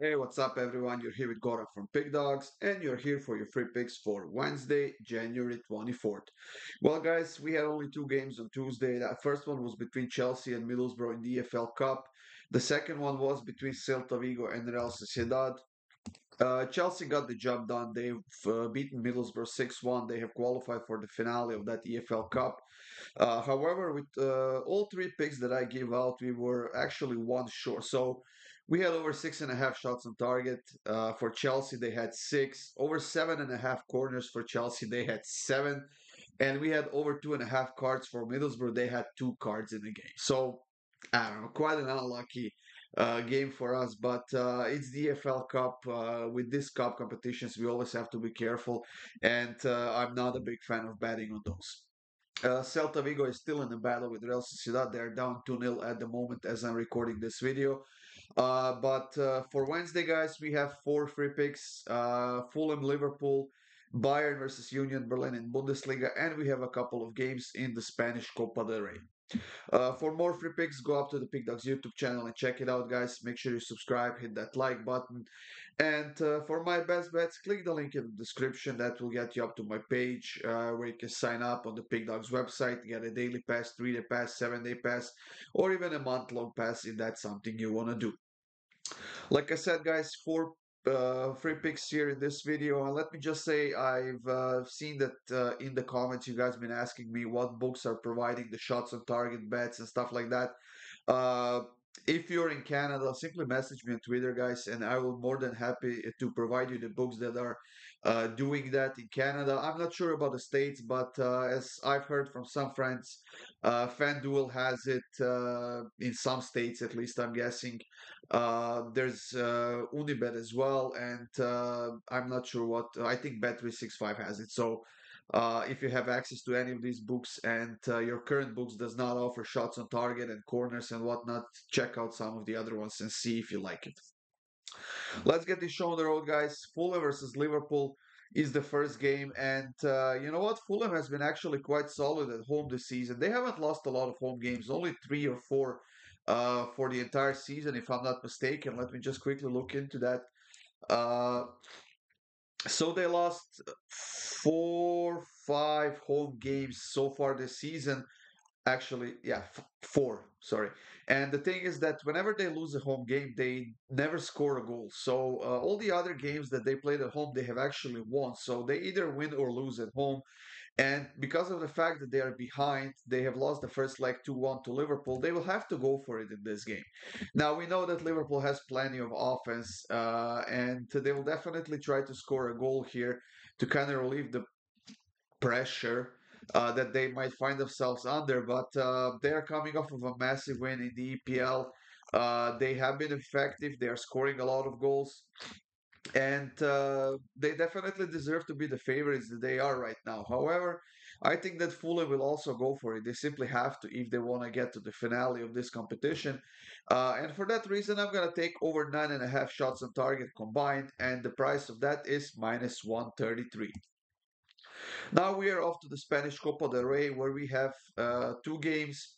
Hey, what's up, everyone? You're here with Goran from Pick Dawgz, and you're here for your free picks for Wednesday, January 24th. Well, guys, we had only two games on Tuesday. That first one was between Chelsea and Middlesbrough in the EFL Cup. The second one was between Celta Vigo and Real Sociedad. Uh, Chelsea got the job done. They've uh, beaten Middlesbrough 6 1. They have qualified for the finale of that EFL Cup. Uh, however, with uh, all three picks that I gave out, we were actually one short. So we had over six and a half shots on target. Uh, for Chelsea, they had six. Over seven and a half corners for Chelsea, they had seven. And we had over two and a half cards for Middlesbrough. They had two cards in the game. So, I don't know, quite an unlucky uh, game for us, but uh, it's the EFL Cup. Uh, with these cup competitions, we always have to be careful, and uh, I'm not a big fan of betting on those. Uh, Celta Vigo is still in the battle with Real Sociedad. They're down 2 0 at the moment as I'm recording this video. Uh, but uh, for Wednesday, guys, we have four free picks uh, Fulham, Liverpool, Bayern versus Union Berlin in Bundesliga, and we have a couple of games in the Spanish Copa del Rey. Uh, for more free picks, go up to the Pick Dawgz YouTube channel and check it out, guys. Make sure you subscribe, hit that like button. And uh, for my best bets, click the link in the description. That will get you up to my page uh, where you can sign up on the Pick Dawgz website, get a daily pass, three day pass, seven day pass, or even a month long pass if that's something you want to do. Like I said, guys, four uh, free picks here in this video. And let me just say, I've uh, seen that uh, in the comments, you guys been asking me what books are providing the shots on target bets and stuff like that. If you're in Canada, simply message me on Twitter, guys, and I will more than happy to provide you the books that are uh, doing that in Canada. I'm not sure about the states, but uh, as I've heard from some friends, uh, FanDuel has it uh, in some states, at least. I'm guessing uh, there's uh, Unibet as well, and I'm not sure what. I think Bet365 has it. So uh, if you have access to any of these books and uh, your current books does not offer shots on target and corners and whatnot, check out some of the other ones and see if you like it. Let's get this show on the road, guys. Fulham versus Liverpool is the first game, and uh, you know what? Fulham has been actually quite solid at home this season. They haven't lost a lot of home games, only three or four uh, for the entire season, if I'm not mistaken. Let me just quickly look into that. So they lost four, five home games so far this season. Actually, yeah, four. Sorry. And the thing is that whenever they lose a home game, they never score a goal. So uh, all the other games that they played at home, they have actually won. So they either win or lose at home. And because of the fact that they are behind, they have lost the first leg 2 1 to Liverpool. They will have to go for it in this game. Now, we know that Liverpool has plenty of offense, uh, and they will definitely try to score a goal here to kind of relieve the pressure uh, that they might find themselves under. But uh, they are coming off of a massive win in the EPL. Uh, they have been effective, they are scoring a lot of goals and uh, they definitely deserve to be the favorites that they are right now. However, I think that Fulham will also go for it. They simply have to if they want to get to the finale of this competition. Uh, and for that reason, I'm going to take over nine and a half shots on target combined, and the price of that is minus 133. Now we are off to the Spanish Copa del Rey, where we have uh, two games.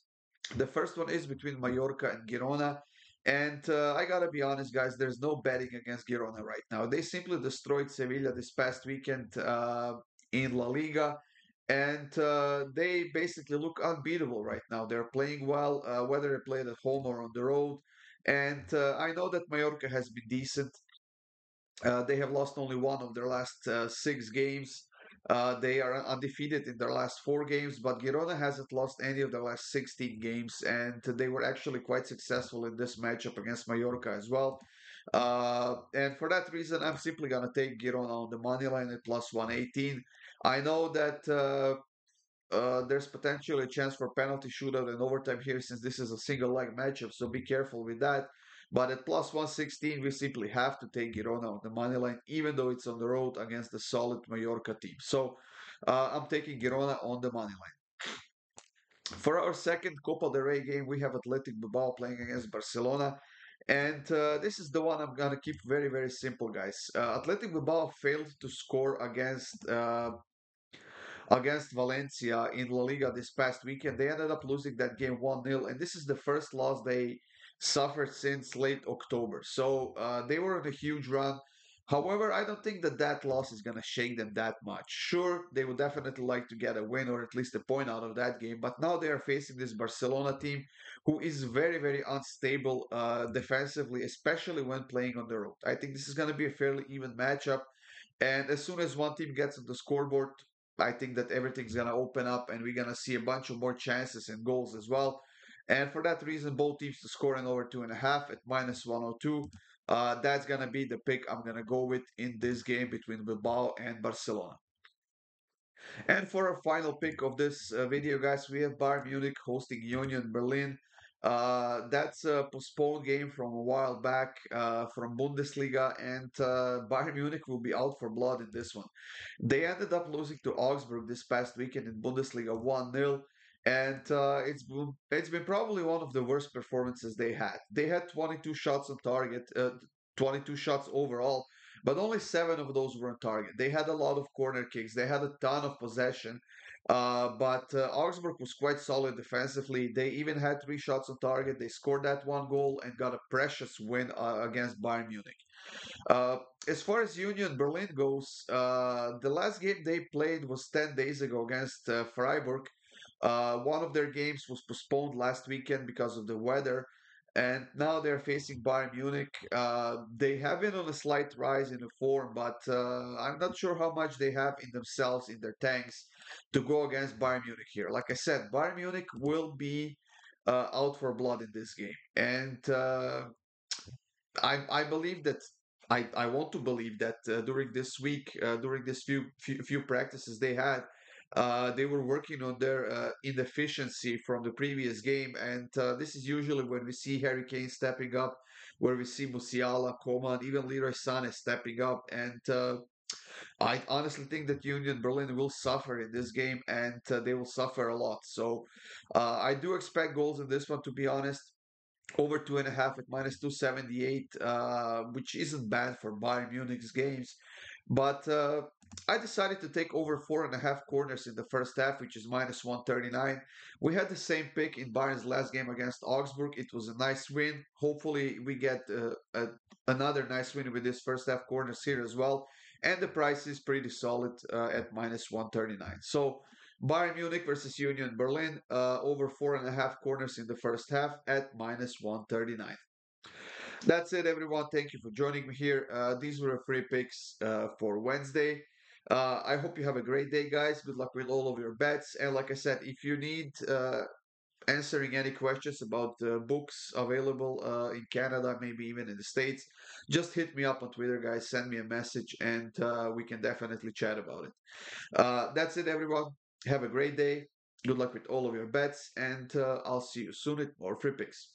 The first one is between Mallorca and Girona. And uh, I gotta be honest, guys, there's no betting against Girona right now. They simply destroyed Sevilla this past weekend uh, in La Liga, and uh, they basically look unbeatable right now. They're playing well, uh, whether they play at home or on the road. And uh, I know that Mallorca has been decent. They have lost only one of their last six games. Uh, they are undefeated in their last four games, but Girona hasn't lost any of their last 16 games, and they were actually quite successful in this matchup against Mallorca as well. Uh, and for that reason, I'm simply going to take Girona on the money line at plus 118. I know that uh, uh, there's potentially a chance for penalty shootout and overtime here since this is a single leg matchup, so be careful with that. But at plus 116, we simply have to take Girona on the money line, even though it's on the road against the solid Mallorca team. So uh, I'm taking Girona on the money line. For our second Copa del Rey game, we have Athletic Bilbao playing against Barcelona. And uh, this is the one I'm going to keep very, very simple, guys. Uh, Athletic Bilbao failed to score against uh, against Valencia in La Liga this past weekend. They ended up losing that game 1 0. And this is the first loss they suffered since late October. So uh, they were on a huge run. However, I don't think that that loss is going to shake them that much. Sure, they would definitely like to get a win or at least a point out of that game, but now they are facing this Barcelona team who is very, very unstable uh, defensively, especially when playing on the road. I think this is going to be a fairly even matchup. And as soon as one team gets on the scoreboard, I think that everything's going to open up and we're going to see a bunch of more chances and goals as well. And for that reason, both teams to score in over two and a half at minus 102. Uh, that's going to be the pick I'm going to go with in this game between Bilbao and Barcelona. And for our final pick of this uh, video, guys, we have Bayern Munich hosting Union Berlin. Uh, that's a postponed game from a while back uh, from Bundesliga, and uh, Bayern Munich will be out for blood in this one. They ended up losing to Augsburg this past weekend in Bundesliga 1 0 and uh, it's been, it's been probably one of the worst performances they had. They had 22 shots on target, uh, 22 shots overall, but only seven of those were on target. They had a lot of corner kicks. They had a ton of possession, uh, but uh, Augsburg was quite solid defensively. They even had three shots on target. They scored that one goal and got a precious win uh, against Bayern Munich. Uh, as far as Union Berlin goes, the last game they played was 10 days ago against Freiburg. Uh, one of their games was postponed last weekend because of the weather, and now they're facing Bayern Munich. Uh, they have been on a slight rise in the form, but uh, I'm not sure how much they have in themselves, in their tanks, to go against Bayern Munich here. Like I said, Bayern Munich will be uh, out for blood in this game, and uh, I, I believe that I, I want to believe that uh, during this week, uh, during this few, few few practices they had, uh, they were working on their uh, inefficiency from the previous game, and uh, this is usually when we see Harry Kane stepping up, where we see Musiala, Coman, even Leroy Sané stepping up, and uh, I honestly think that Union Berlin will suffer in this game, and uh, they will suffer a lot. So uh, I do expect goals in this one, to be honest. Over two and a half at minus 278, which isn't bad for Bayern Munich's games. But uh, I decided to take over four and a half corners in the first half, which is minus 139. We had the same pick in Bayern's last game against Augsburg. It was a nice win. Hopefully, we get uh, a, another nice win with this first half corners here as well. And the price is pretty solid uh, at minus 139. So, Bayern Munich versus Union Berlin, uh, over four and a half corners in the first half at minus 139. That's it, everyone. Thank you for joining me here. Uh, these were free picks uh, for Wednesday. Uh, I hope you have a great day, guys. Good luck with all of your bets. And like I said, if you need uh, answering any questions about uh, books available uh, in Canada, maybe even in the States, just hit me up on Twitter, guys. Send me a message and we can definitely chat about it. that's it, everyone. Have a great day. Good luck with all of your bets, and I'll see you soon at more free picks.